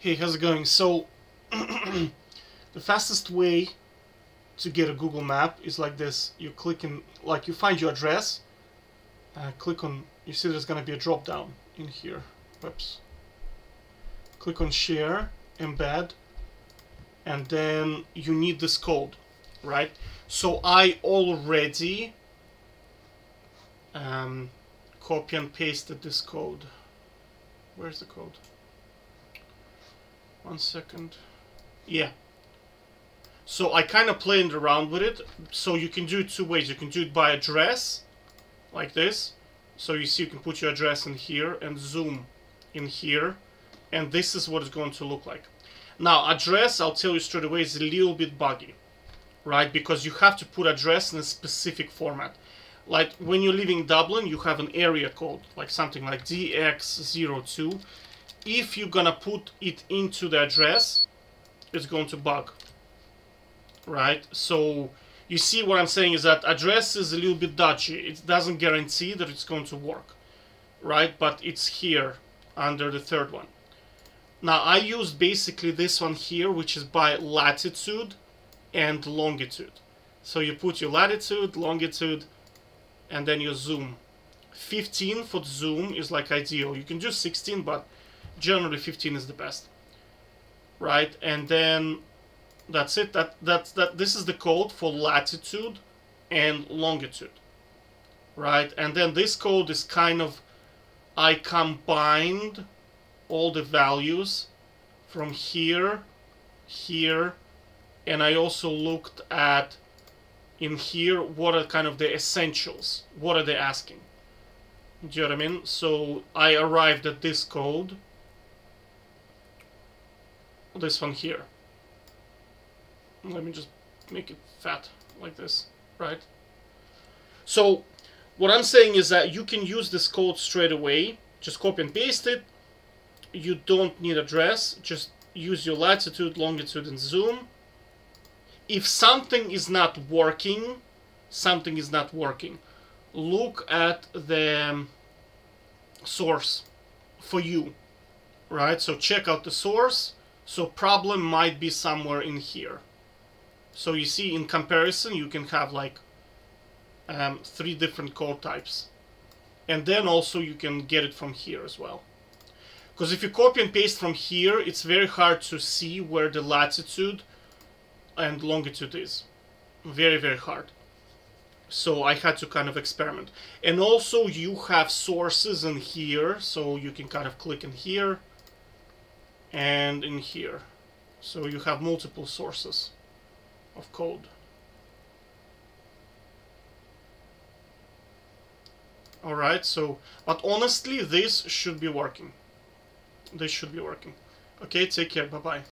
Hey, how's it going? So, the fastest way to get a Google map is like this. You click in, like you find your address, uh, click on, you see there's gonna be a drop down in here. Whoops. Click on share, embed, and then you need this code, right? So I already um, copy and pasted this code. Where's the code? One second. Yeah. So I kind of played around with it. So you can do it two ways. You can do it by address, like this. So you see you can put your address in here and zoom in here. And this is what it's going to look like. Now, address, I'll tell you straight away, is a little bit buggy, right? Because you have to put address in a specific format. Like when you're living in Dublin, you have an area code, like something like DX02. If you're gonna put it into the address, it's going to bug, right? So you see what I'm saying is that address is a little bit dodgy. It doesn't guarantee that it's going to work, right? But it's here under the third one. Now I used basically this one here, which is by latitude and longitude. So you put your latitude, longitude, and then you zoom. 15 for zoom is like ideal. You can do 16, but generally 15 is the best. Right, and then that's it. That that's that. This is the code for latitude and longitude. Right, and then this code is kind of I combined all the values from here, here, and I also looked at in here what are kind of the essentials. What are they asking? Do you know what I mean? So I arrived at this code, this one here. Let me just make it fat like this, right? So what I'm saying is that you can use this code straight away. Just copy and paste it, you don't need address, just use your latitude, longitude, and zoom. If something is not working, something is not working, look at the um, source for you, right? So check out the source. So problem might be somewhere in here. So you see in comparison, you can have like um, three different code types. And then also you can get it from here as well. Because if you copy and paste from here, it's very hard to see where the latitude and longitude is. Very, very hard. So I had to kind of experiment. And also you have sources in here, so you can kind of click in here and in here. So you have multiple sources of code. Alright, so, but honestly, this should be working this should be working. Okay, take care. Bye-bye.